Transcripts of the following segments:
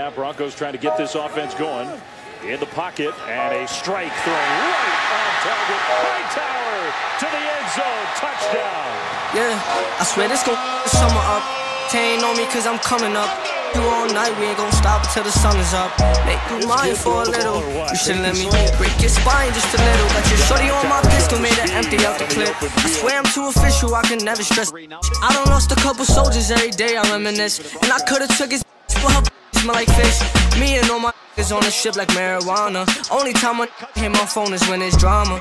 now. Broncos trying to get this offense going. In the pocket, and a strike thrown right on target. Hightower to the end zone. Touchdown. Yeah, I swear this gon' summer up. Tayin' on me cause I'm coming up. You all night, we ain't gon' stop until the sun is up. Make you mine for a little. You should let me break your spine just a little. Got your shorty on my pistol, made her empty out the clip. I swear I'm too official, I can never stress. I done lost a couple soldiers every day, I reminisce. And I could've took his her smell like fish. Me and all my is on the ship like marijuana. Only time I hit my phone is when it's drama.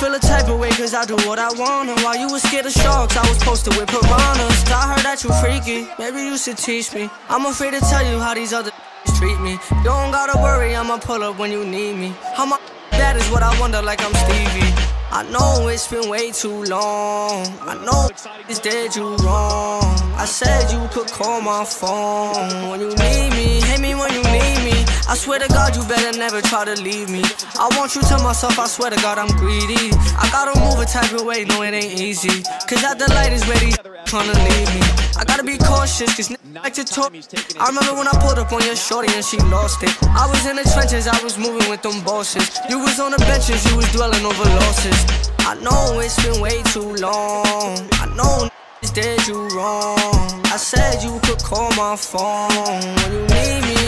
Feel a type of way cause I do what I wanna. While you was scared of sharks, I was posted with piranhas. I heard that you freaky, maybe you should teach me. I'm afraid to tell you how these other treat me. Don't gotta worry, I'ma pull up when you need me. How my that is what I wonder like I'm Stevie. I know it's been way too long. I know it's dead you wrong. I said you could call my phone when you need me. Hit me when you need me. I swear to God, you better never try to leave me. I want you to myself, I swear to God, I'm greedy. I gotta move a type of way, no, it ain't easy. Cause at the light is ready, trying to leave me. I gotta be cautious, cause like to talk. I remember when I pulled up on your shorty and she lost it. I was in the trenches, I was moving with them bosses. You was on the benches, you was dwelling over losses. I know it's been way too long. I know it's dead you wrong. I said you could call my phone when you need me.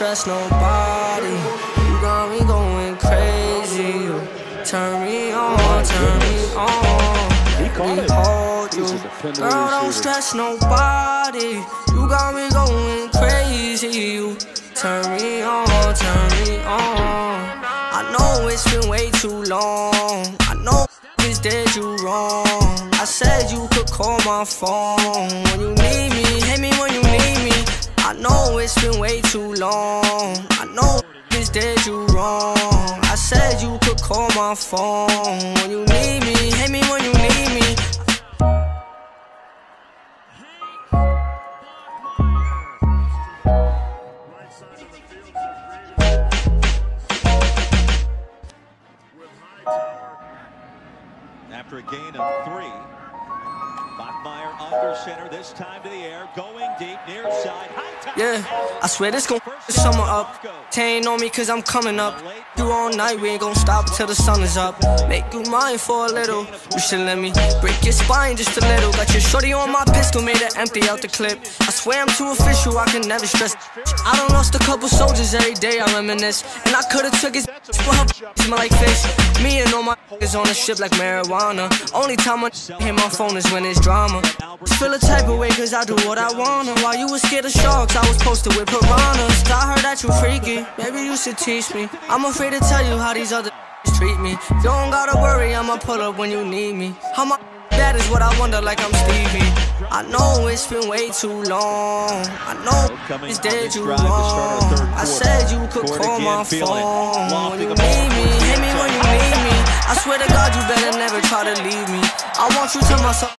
Stress nobody. You got me going crazy. You turn me on, turn me on. Me hold you, girl. Don't stress nobody. You got me going crazy. You turn me on, turn me on. I know it's been way too long. I know it's dead you wrong. I said you could call my phone when you need me. Hit me when you need me. I know it's been way too long. I know it's dead you wrong. I said you could call my phone when you need me. Hit me when you need me. After a gain of three, Bachmeier under center, this time to the air, going deep, near side. Yeah, I swear this gon' summer up. Tayin' on me cause I'm coming up. You all night, we ain't gon' stop until the sun is up. Make you mine for a little. You should let me break your spine just a little. Got your shorty on my pistol, made her empty out the clip. I swear I'm too official, I can never stress. I done lost a couple soldiers every day, I reminisce. And I could've took his but her smell like fish. Me and all my is on the ship like marijuana. Only time I hit my phone is when it's drama. Feel a type of way cause I do what I wanna. While you was scared of sharks, I was posted with piranhas. I heard that you freaky, maybe you should teach me. I'm afraid to tell you how these other treat me. You don't gotta worry, I'ma pull up when you need me. How my that is what I wonder like I'm Stevie. I know it's been way too long. I know it's dead you wrong. I said you could call my phone when you need me. Hit me when you need me. I swear to God, you better never try to leave me. I want you to myself.